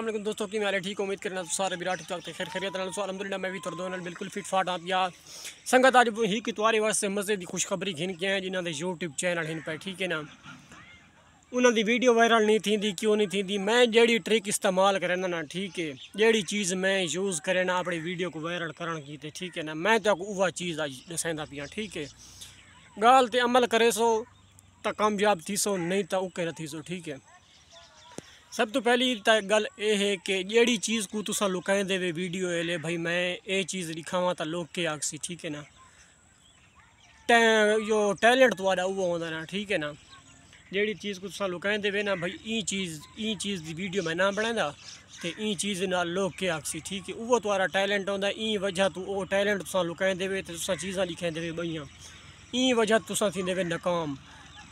वालेकुम दोस्तों, की मैं ठीक, उम्मीद करना सारे विराट ठाक खैर खैरियत अलहमदिल्ला मैं भी तुर बिल्कुल फिट फाट आप, या संगत अज ही कितवारे वास्ते मज़े की खुशखबरी घिन के हैं जिन्होंने यूट्यूब चैनल हिन पे, ठीक है ना? उन्होंने वीडियो वायरल नहीं थी क्यों नहीं थी मैं जड़ी ट्रिक इस्तेमाल करें ना, ठीक है? जड़ी चीज़ मैं यूज़ करें ना अपनी वीडियो को वायरल करण की ठीक है ना? मैं तो वह चीज़ अज दसाइंदा पिया, ठीक है? गाल ते अमल करे सो तो कामयाब थी सो नहीं तो उके न ठीक है? ਸਭ ਤੋਂ ਪਹਿਲੀ ਤਾਂ ਗੱਲ ਇਹ ਹੈ ਕਿ ਜਿਹੜੀ ਚੀਜ਼ ਨੂੰ ਤੁਸੀਂ ਲੋਕ ਕਹਿੰਦੇ ਵੇ ਵੀਡੀਓ ਇਹ ਲੈ ਭਾਈ ਮੈਂ ਇਹ ਚੀਜ਼ ਲਿਖਾਵਾਂ ਤਾਂ ਲੋਕ ਕੇ ਆਖਸੀ ਠੀਕ ਹੈ ਨਾ ਜੋ ਟੈਲੈਂਟ ਤੁਹਾਡਾ ਉਹ ਹੁੰਦਾ ਨਾ ਠੀਕ ਹੈ ਨਾ ਜਿਹੜੀ ਚੀਜ਼ ਨੂੰ ਤੁਸੀਂ ਲੋਕ ਕਹਿੰਦੇ ਵੇ ਨਾ ਭਾਈ ਇਹ ਚੀਜ਼ ਇਹ ਚੀਜ਼ ਦੀ ਵੀਡੀਓ ਮੈਂ ਨਾ ਬਣਾਉਂਦਾ ਤੇ ਇਹ ਚੀਜ਼ ਨਾਲ ਲੋਕ ਕੇ ਆਖਸੀ ਠੀਕ ਹੈ ਉਹ ਤੁਹਾਡਾ ਟੈਲੈਂਟ ਹੁੰਦਾ ਇਹ ਵਜ੍ਹਾ ਤੋਂ ਉਹ ਟੈਲੈਂਟ ਤੁਸੀਂ ਲੋਕ ਕਹਿੰਦੇ ਵੇ ਤੇ ਤੁਸੀਂ ਚੀਜ਼ਾਂ ਲਿਖਾਂਦੇ ਵੇ ਬਈਆਂ ਇਹ ਵਜ੍ਹਾ ਤੁਸੀਂ ਥੀਂਦੇ ਵੇ ਨਾਕਾਮ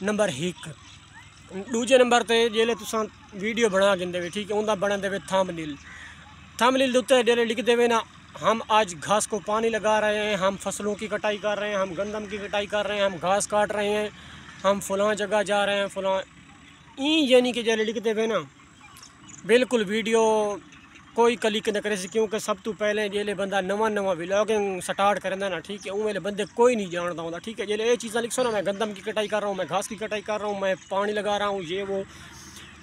ਨੰਬਰ 1 ਦੂਜੇ ਨੰਬਰ ਤੇ तुम वीडियो बना ਬਣਾ ठीक है उनका बना देवे ਬਣਾਉਂਦੇ ਵੇ ਥੰਬਨੇਲ थंबनेल देते डेरे लिख देवे ना, हम आज घास को पानी लगा रहे हैं, हम फ़सलों की कटाई कर रहे हैं, हम गंदम की कटाई कर रहे हैं, हम घास काट रहे हैं, हम फलां जगह जा रहे हैं, फलां। ई यानी कि डेरे लिख देवे ना, बिल्कुल वीडियो कोई क्लिक न करे क्योंकि सब तो पहले जेले बंदा नवा नवा व्लॉगिंग स्टार्ट करेंदा ना, ठीक है उन वेले बंदे कोई नहीं जानता होता ठीक है जेले ये चीज़ा लिखो ना, मैं गंदम की कटाई कर रहा हूँ, मैं घास की कटाई कर रहा हूँ, मैं पानी लगा रहा हूँ, ये वो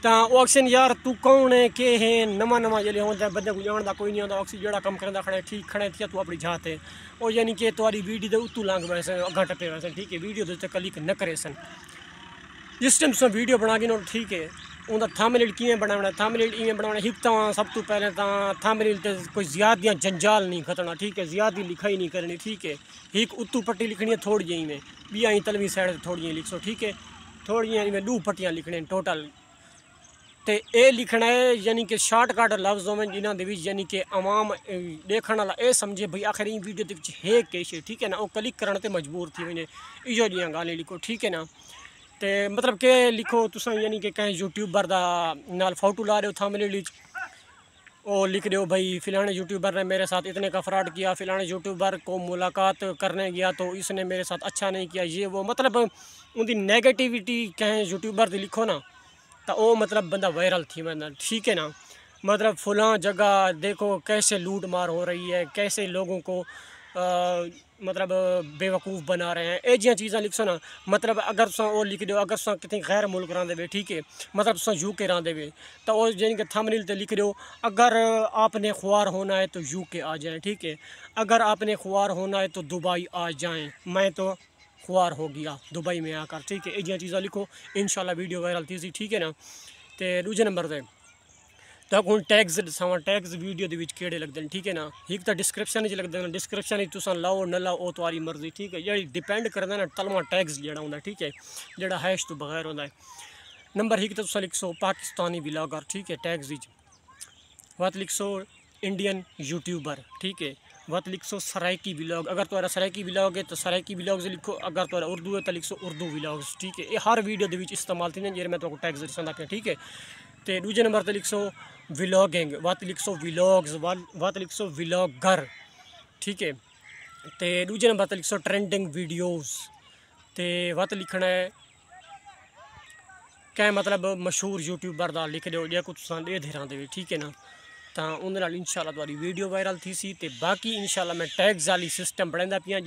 तो ऑक्सीजन यार, तू कौन है के है नवा नवा जेले होता बंदे को जानता कोई नहीं आता ऑक्सीजन जड़ा कम करेंदा, खड़े, ठीक, खड़े थी तू अपनी जाते और यानी कि तुम्हारी वीडियो दे उतू लंघ वैसे अग्गा टप्पे वैसे ठीक है, वीडियो क्लिक न करे सन जिस बना के उनका थंबनेल किमें बनाना थंबनेल इवें बनाना एक सब तो पहले तो ते कोई ज़्यादा जंजाल नहीं खतना ठीक है? ज़्यादा लिखाई नहीं करनी, ठीक है? एक उत्तू पट्टी लिखनी है थोड़ी में बी आई तलवी साइड थोड़ी लिखो, ठीक है? थोड़ी इवें दू पट्टियाँ लिखने टोटल तो ये लिखना है, यानी कि शार्टकट लफ्ज होवे जिन्होंने यानी कि आवाम देखने ये समझे, भाई आखिर वीडियो किश, ठीक है ना? वो क्लिक करने मजबूर थी वजे इो जी गालें लिखो, ठीक है ना? तो मतलब के लिखो तुस यानी कि कहीं यूट्यूबर का नाल फ़ोटो ला रहे हो थंबनेल वो लिख रहे हो भाई, फिलाने यूट्यूबर ने मेरे साथ इतने का फ्रॉड किया, फिलाने यूट्यूबर को मुलाकात करने गया तो इसने मेरे साथ अच्छा नहीं किया, ये वो मतलब उनकी नेगेटिविटी कहें यूट्यूबर से लिखो ना तो वो मतलब बंदा वायरल थी मतलब ठीक है ना? मतलब फुला जगह देखो कैसे लूट मार हो रही है, कैसे लोगों को मतलब बेवकूफ़ बना रहे हैं। ये जिया चीज़ा लिखो ना मतलब अगर तुम वो लिख दो अगर तुम कितने गैर मुल्क रहा दे ठीक है मतलब यू के रहा तो वो यानी कि थंबनेल ते लिख दो अगर आपने खुआर होना है तो यू के आ जाए, ठीक है अगर आपने खुआर होना है तो दुबई आ जाएँ, मैं तो खुआर हो गया, दुबई में आकर, ठीक है ये चीज़ा लिखो इन वीडियो वायरल थी ठीक है ना। तो दूजे नंबर पर तो हूँ टैग्स दसाव टैग्स वीडियो के लगते हैं ठीक है ना? एक तो डिस्क्रिप्शन लगते हैं डिस्क्रिप्शन तुस लाओ, न लाओ तुम्हारी मर्ज़ी, ठीक है? जी डिपेंड करता ना तलवा टैग्स होंगे ठीक है? जोड़ा हैश तो बगैर होंगे नंबर एक तो लिख सो पाकिस्तानी ब्लागर ठीक है, टैग्स लिख सो इंडियन यूट्यूबर, ठीक है? वत लिख सो सराइकी ब्लॉग अगर तुम्हारा सराइकी ब्लॉग है तो सराइकी ब्लॉग्स लिखो। अगर तुम्हारा उर्दू है तो लिख सो उर्दू ब्लॉग्स ठीक है? ये हर वीडियो के इस्तेमाल थी जे मैं तुमको टैग्स दसा ठीक है? तो दूजे नंबर पर लिख सो विलॉगिंग वत लिख सो विलॉग्स वत लिख सो विलॉगर ठीक है? तो दूजे नंबर पर लिख सो ट्रेंडिंग वीडियोस तो वत लिखना है? क्या मतलब मशहूर यूट्यूबर का लिख दो जो कुछ दे धेर दे ठीक है ना? तो उन्हें इंशाला तुम्हारी वीडियो वायरल थी सी तो बाकी इंशाला मैं टैग्स वाली सिस्टम बनाता पिया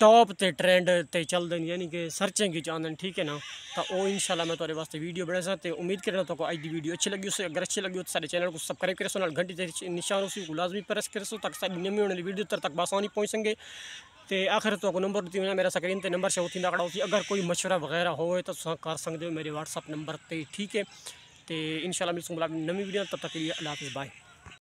कि ते ट्रेंड ते चलते यानी कि सर्चिंग की चाहते ठीक है ना? तो वो इंशाल्लाह मैं तुम्हारे वास्ते वीडियो बना सकते उम्मीद करना तो अज की वीडियो अच्छी लगी उसे अगर अच्छी लगी तो सारे चैनल को सब्सक्राइब करो घंटी निशान उसी को लाजमी प्रेस करो, ताकि सारी नमी होने वीडियो तर तक बासानी पहुँच सके। तो आखिर तो नंबर दी मेरा स्क्रीन पर नंबर शो थी खड़ा अगर कोई मशवरा वगैरह हो तो कर सकते हो मेरे व्हाट्सअप नंबर पर ठीक है? तो इन शाला मिलूँगा नवी वीडियो तब तक के लिए अल्लाह हाफिज़, बाय।